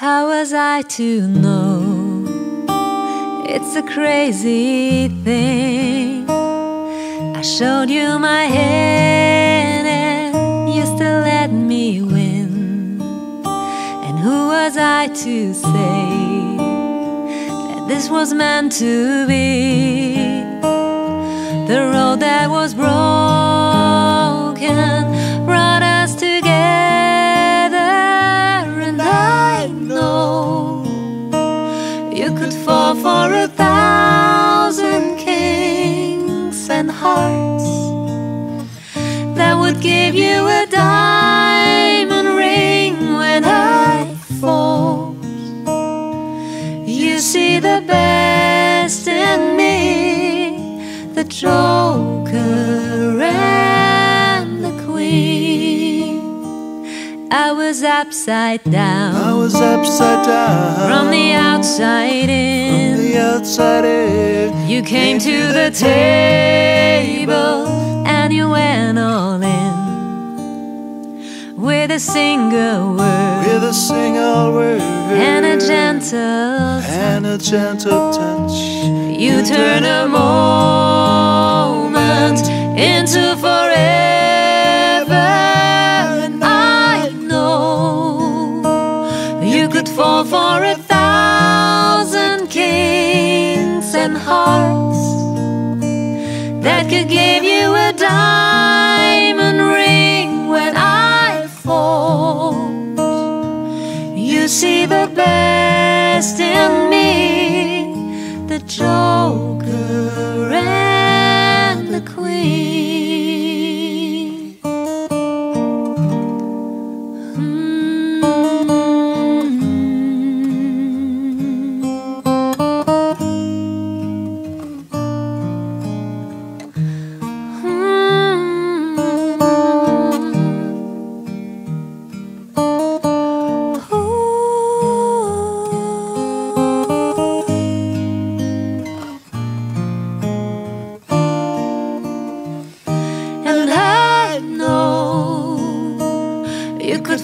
How was I to know? It's a crazy thing. I showed you my hand and you still let me win. And who was I to say that this was meant to be? The road that was broken and hearts that would give you a diamond ring when I fall. You see the best in me, the Joker and the Queen. I was upside down I was upside down from the outside in. From the outside in. You came to the table and you went all in with a single word. With a single word. And a gentle and a gentle touch. You turn a moment into forever, and I know you could fall for a that could give you a diamond ring when I fall. You see the best in me, the Joker and the Queen.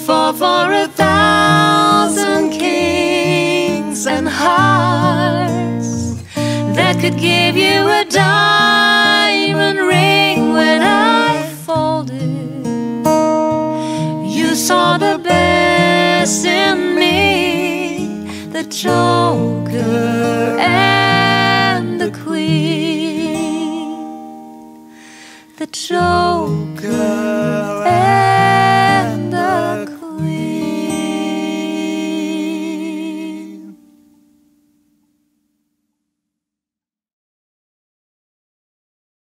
Fall for a thousand kings and hearts that could give you a diamond ring when I folded. You saw the best in me, the Joker